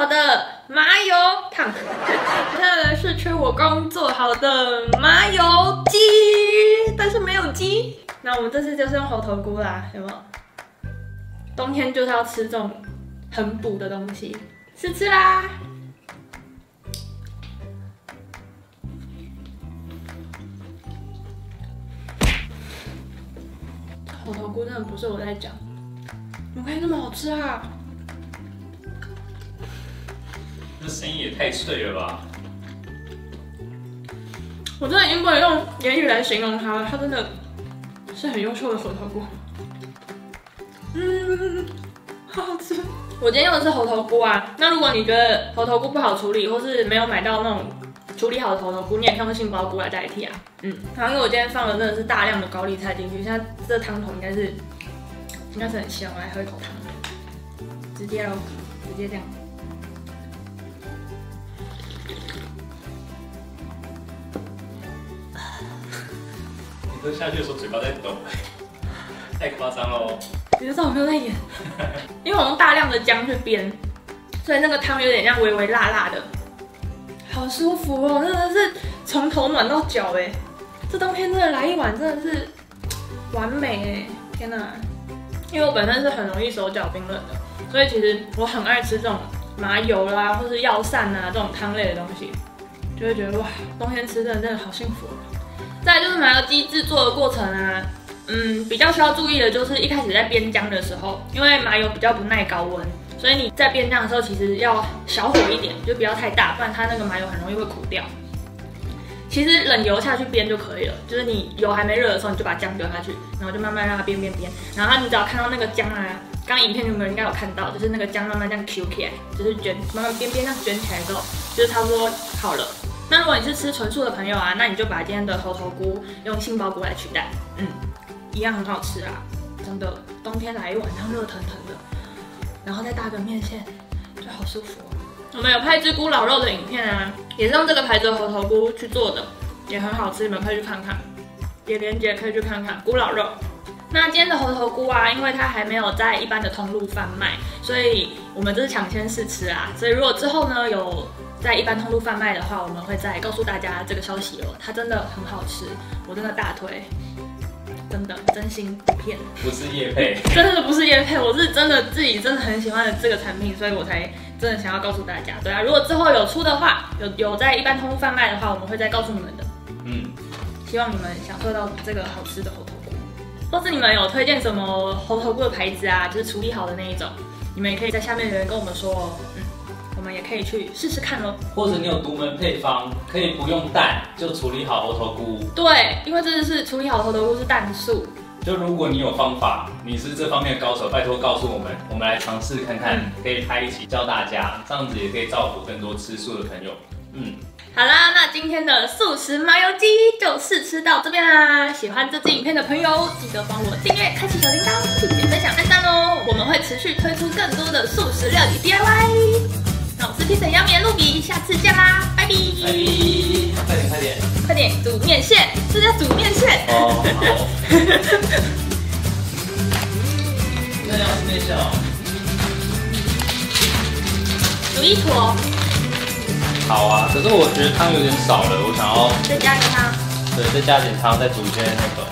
好的麻油烫，接下来是吃我刚做好的麻油鸡，但是没有鸡。那我们这次就是用猴头菇啦，有没有？冬天就是要吃这种很补的东西，试吃啦！猴头菇真的不是我在讲，怎么可以那么好吃啊？声音也太脆了吧！我真的已经不能用言语来形容它了，它真的是很优秀的猴头菇。嗯，好好吃。我今天用的是猴头菇啊。那如果你觉得猴头菇不好处理，或是没有买到那种处理好的猴头菇，你也可以用杏鲍菇来代替啊。嗯，然后因为我今天放了真的是大量的高丽菜进去，现在这汤头应该是应该是很香。我来喝一口汤，直接喽，直接这样。你喝下去的时候嘴巴在抖，太夸张了。你知道我没有在演，因为我用大量的姜去煸，所以那个汤有点像微微辣辣的，好舒服哦，真的是从头暖到脚哎，这冬天真的来一碗真的是完美哎，天哪！因为我本身是很容易手脚冰冷的，所以其实我很爱吃这种麻油啦，或是药膳啊这种汤类的东西，就会觉得哇，冬天吃真的真的好幸福。再就是麻油鸡制作的过程啊。嗯，比较需要注意的就是一开始在煸姜的时候，因为麻油比较不耐高温，所以你在煸姜的时候其实要小火一点，就不要太大，不然它那个麻油很容易会苦掉。其实冷油下去煸就可以了，就是你油还没热的时候，你就把姜丢下去，然后就慢慢让它煸煸煸，然后你只要看到那个姜啊，刚影片有没有应该有看到，就是那个姜慢慢这样 Q 起来，就是卷慢慢煸煸这样卷起来之后，就是差不多好了。那如果你是吃纯素的朋友啊，那你就把今天的猴头菇用杏鲍菇来取代，嗯。一样很好吃啊，真的，冬天来一碗这样热腾腾的，然后再搭个面线，就好舒服。我们有拍只菇老肉的影片啊，也是用这个牌子的猴头菇去做的，也很好吃，你们可以去看看，也连接可以去看看菇老肉。那今天的猴头菇啊，因为它还没有在一般的通路贩卖，所以我们这是抢先试吃啊。所以如果之后呢有在一般通路贩卖的话，我们会再告诉大家这个消息哦。它真的很好吃，我真的大推。真的，真心不骗，不是叶配，真的不是叶配，我是真的自己真的很喜欢的这个产品，所以我才真的想要告诉大家。对啊，如果之后有出的话，有有在一般通路贩卖的话，我们会再告诉你们的。嗯，希望你们享受到这个好吃的猴头菇，或是你们有推荐什么猴头菇的牌子啊，就是处理好的那一种，你们也可以在下面留言跟我们说哦。嗯。我们也可以去试试看喽，或者你有独门配方，可以不用蛋就处理好猴头菇。对，因为这次是处理好猴头菇是蛋素。就如果你有方法，你是这方面的高手，拜托告诉我们，我们来尝试看看，可以拍一起教大家，这样子也可以造福更多吃素的朋友。嗯。好啦，那今天的素食麻油鸡就试吃到这边啦。喜欢这支影片的朋友，记得帮我订阅、开启小铃铛，并且分享、按赞哦。我们会持续推出更多的素食料理 DIY。那我是天神妖面露比，下次见啦，拜拜。拜拜，快点快点，快点煮面线，是要煮面线。哦，好。那要吃面线哦。煮一坨。好啊，可是我觉得汤有点少了，我想要再加点汤。对，再加点汤，再煮一些那个。